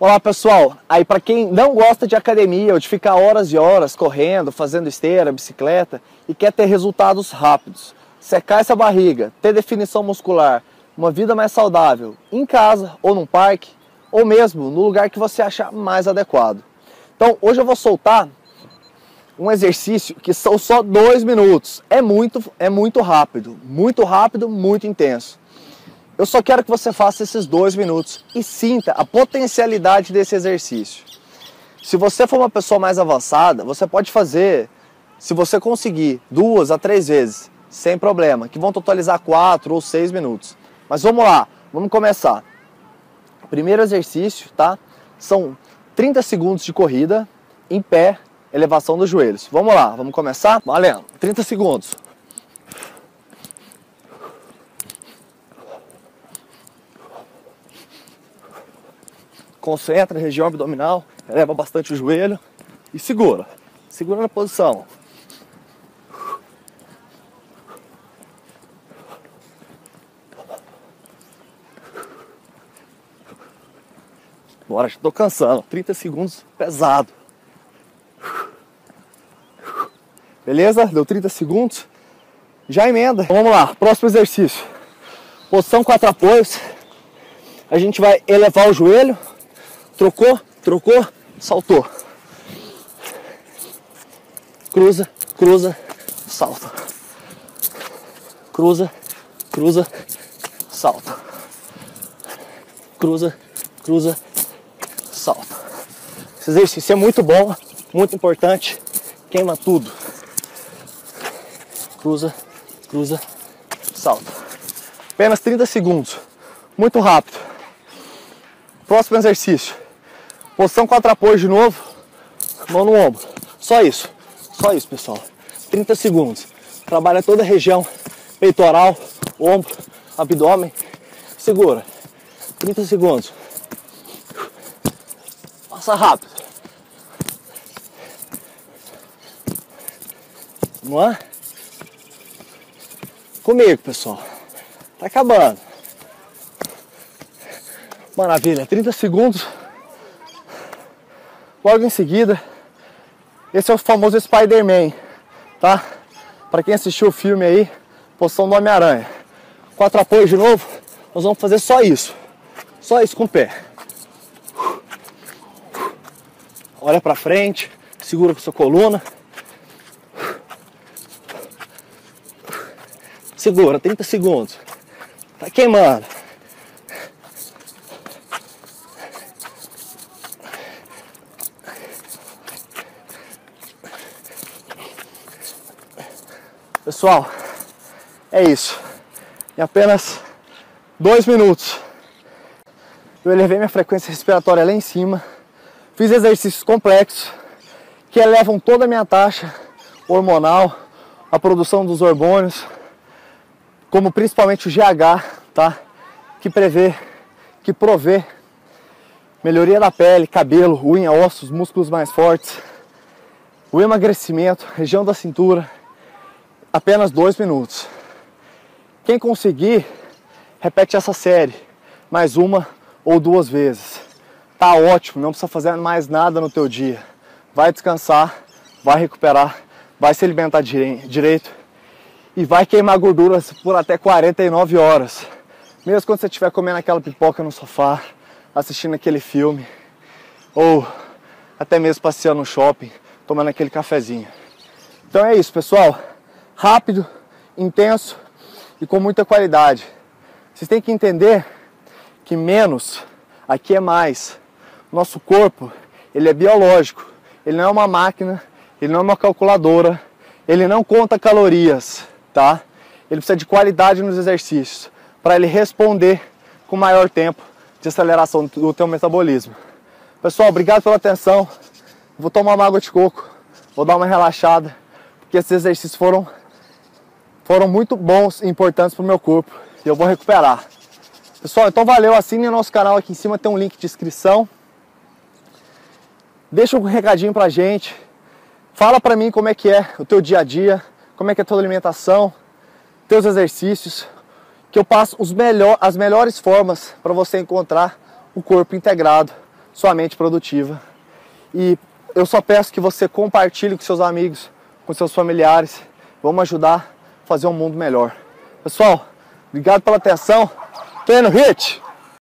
Olá pessoal, aí para quem não gosta de academia ou de ficar horas e horas correndo, fazendo esteira, bicicleta e quer ter resultados rápidos, secar essa barriga, ter definição muscular, uma vida mais saudável em casa ou num parque ou mesmo no lugar que você achar mais adequado. Então hoje eu vou soltar um exercício que são só dois minutos. É muito, é muito rápido, muito rápido, muito intenso. Eu só quero que você faça esses dois minutos e sinta a potencialidade desse exercício. Se você for uma pessoa mais avançada, você pode fazer, se você conseguir, duas a três vezes, sem problema, que vão totalizar quatro ou seis minutos. Mas vamos lá, vamos começar. Primeiro exercício, tá? São 30 segundos de corrida em pé, elevação dos joelhos. Vamos lá, vamos começar? Valendo, 30 segundos. Concentra a região abdominal, eleva bastante o joelho e segura. Segura na posição. Bora, já tô cansando. 30 segundos pesado. Beleza? Deu 30 segundos. Já emenda. Então, vamos lá, próximo exercício. Posição quatro apoios. A gente vai elevar o joelho, Trocou, trocou, saltou. Cruza, cruza, salta. Cruza, cruza, salta. Cruza, cruza, salta. Esse exercício é muito bom, muito importante. Queima tudo. Cruza, cruza, salta. Apenas 30 segundos. Muito rápido. Próximo exercício. Posição quatro apoios de novo. Mão no ombro. Só isso. Só isso, pessoal. 30 segundos. Trabalha toda a região peitoral, ombro, abdômen. Segura. 30 segundos. Passa rápido. Vamos lá? Comigo, pessoal. Tá acabando. Maravilha. 30 segundos. Logo em seguida, esse é o famoso Spider-Man, tá? Para quem assistiu o filme aí, posição do Homem-Aranha. Quatro apoios de novo, nós vamos fazer só isso. Só isso com o pé. Olha para frente, segura com sua coluna. Segura, 30 segundos. Tá queimando. Pessoal, é isso. Em apenas dois minutos, eu elevei minha frequência respiratória lá em cima, fiz exercícios complexos que elevam toda a minha taxa hormonal, a produção dos hormônios, como principalmente o GH, tá? Que prevê, que provê melhoria da pele, cabelo, unha, ossos, músculos mais fortes, o emagrecimento, região da cintura apenas dois minutos. Quem conseguir, repete essa série mais uma ou duas vezes. Tá ótimo, não precisa fazer mais nada no teu dia. Vai descansar, vai recuperar, vai se alimentar direito e vai queimar gorduras por até 49 horas. Mesmo quando você estiver comendo aquela pipoca no sofá, assistindo aquele filme, ou até mesmo passeando no shopping, tomando aquele cafezinho. Então é isso, pessoal rápido, intenso e com muita qualidade. Vocês têm que entender que menos aqui é mais. Nosso corpo, ele é biológico, ele não é uma máquina, ele não é uma calculadora, ele não conta calorias, tá? Ele precisa de qualidade nos exercícios para ele responder com maior tempo de aceleração do teu metabolismo. Pessoal, obrigado pela atenção. Vou tomar uma água de coco, vou dar uma relaxada, porque esses exercícios foram foram muito bons e importantes para o meu corpo e eu vou recuperar. Pessoal, então valeu, assine o nosso canal aqui em cima, tem um link de inscrição. Deixa um recadinho pra gente. Fala pra mim como é que é o teu dia a dia, como é que é a tua alimentação, teus exercícios, que eu passo os melhor, as melhores formas para você encontrar o corpo integrado sua mente produtiva. E eu só peço que você compartilhe com seus amigos, com seus familiares. Vamos ajudar fazer um mundo melhor. Pessoal, obrigado pela atenção. Treino HIT!